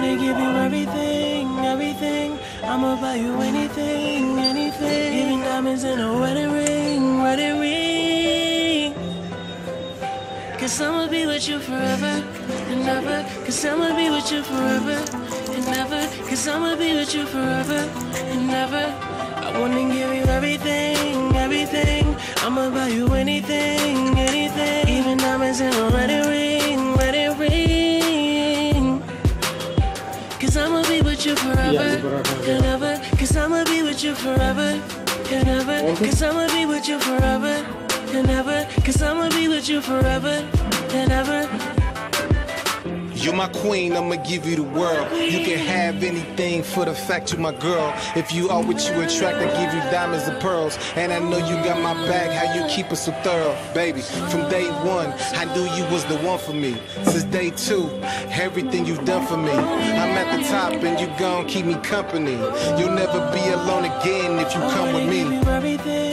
wanna give you everything, everything. I'ma buy you anything, anything. Even diamonds in a wedding ring, wedding ring. Cause I'ma be with you forever and ever. Cause I'ma be with you forever and ever. Cause I'ma be with you forever and ever. I wanna give you everything, everything. I'ma buy you be with you forever and ever. Cause I'ma be with you forever and ever. Cause I'ma be with you forever and ever. Cause I'ma be with you forever and ever. You're my queen, I'ma give you the world. You can have anything for the fact you're my girl. If you are what you attract, I give you diamonds and pearls. And I know you got my back, how you keep it so thorough. Baby, from day one, I knew you was the one for me. Since day two, everything you've done for me. I'm at the top and you gon' keep me company. You'll never be alone again if you come with me.